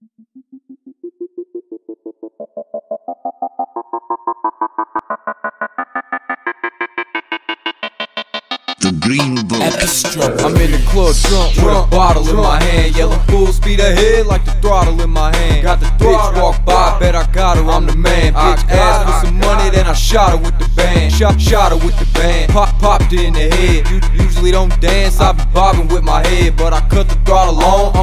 The Green. I'm in the club drunk with a bottle in my hand, yelling full speed ahead like the throttle in my hand. Got the bitch walk by, bet I got her, I'm the man. Bitch asked for some money, then I shot her with the band. Shot, shot her with the band. Pop, popped in the head. You usually don't dance, I be bobbing with my head, but I cut the throttle on,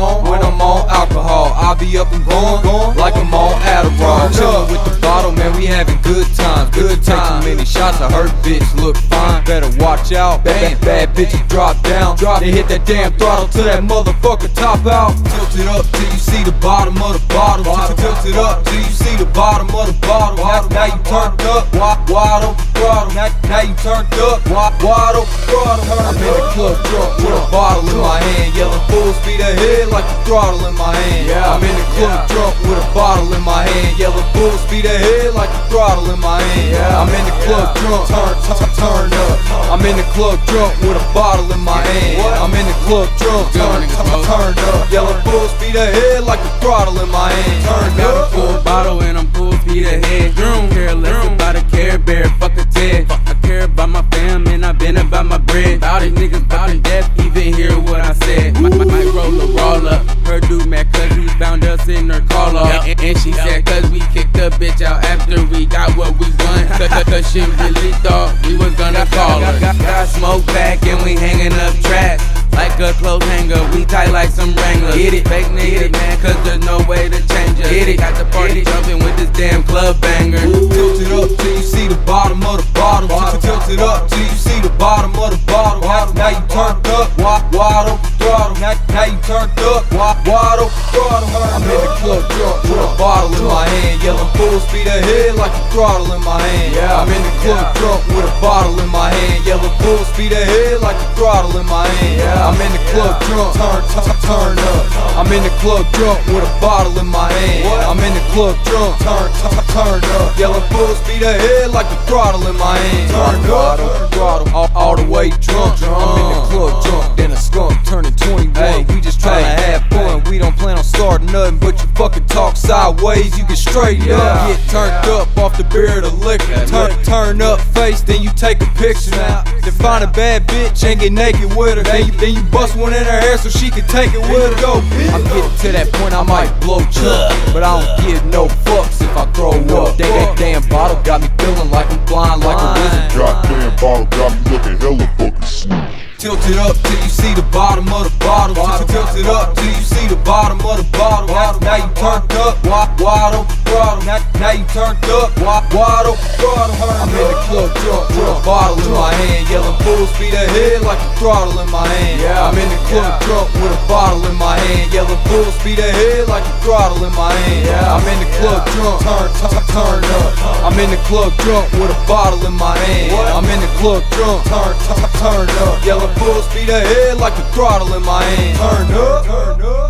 Up and going, going like I'm on Adderall. Chillin' with the bottle, man, we having good times. Good times. Too many shots, I heard bitch look fine. Better watch out. Bad, bad bitches drop down. Drop, they hit that damn throttle till that motherfucker top out. Tilt it up till you see the bottom of the bottle. Tilt, tilt it up bottom of the bottle. Now, now you turned up, open throttle. Now, now you turned up, open throttle. I'm in the club drunk with a bottle in my hand, yelling full speed ahead like the throttle in my hand. I'm in the club drunk full speed ahead like a throttle in my hand. I'm in the club drunk, turn, turn, turn up. I'm in the club drunk with a bottle in my hand. I'm in the club drunk, turn, turn, turn up. Yelling full speed ahead like the throttle in my hand. Turn Got a full bottle and I'm full speed ahead. Don't care less about a care bear, we got what we want. Cause, she really thought we was gonna call her. Got, got smoke back and we hanging up trash. Like a clothes hanger, we tight like some Wranglers. Get it, fake nigga, man, cause there's no way to change us. Get it, got the party jumping with this damn club banger. Tilt it up till you see the bottom of the bottle. Tilt, tilt it up till you see the bottom of the bottle. Now, now you turned up, open throttle. Now, now you turned up, wide, full speed ahead like a throttle in my hand. I'm in the club drunk with a bottle in my hand, yelling full speed ahead like a throttle in my hand. I'm in the club drunk, turn, turn, turn up. I'm in the club drunk with a bottle in my hand. I'm in the club drunk, turn, turn, turn up. Yelling full speed ahead like the throttle in my hand. Turn up, throttle, throttle all, all the way drunk. I'm in the club drunk, then a skunk turning 21. Sideways. You straight up, get turned up off the beer or the liquor. Turn, turn up face, then you take a picture. Then find a bad bitch and get naked with her. Then you, then you bust one in her hair so she can take it with her. Go, I'm getting to that point, I might blow chuck, but I don't give no fucks if I throw up. That, that damn bottle got me feeling like I'm blind, like a wizard. Goddamn bottle got me looking hella fucking sweet. Tilt it up till you see the bottom of the bottle. Tilt, tilt it up till you see the bottom of the bottle. Now, now you turned up, wide, wide open throttle. Now, now you turned up, open throttle. I'm in the club drunk with a bottle in my hand, yelling full speed ahead like a throttle in my hand. I'm in the club drunk with a bottle in my hand, yelling full speed ahead like a throttle in my hand. I'm in the club drunk, turn, turn, turn up. I'm in the club drunk with a bottle in my hand. I'm in the club drunk, turn, turn, turn up. Yelling full speed ahead like the throttle in my hand. Turn up, turn up.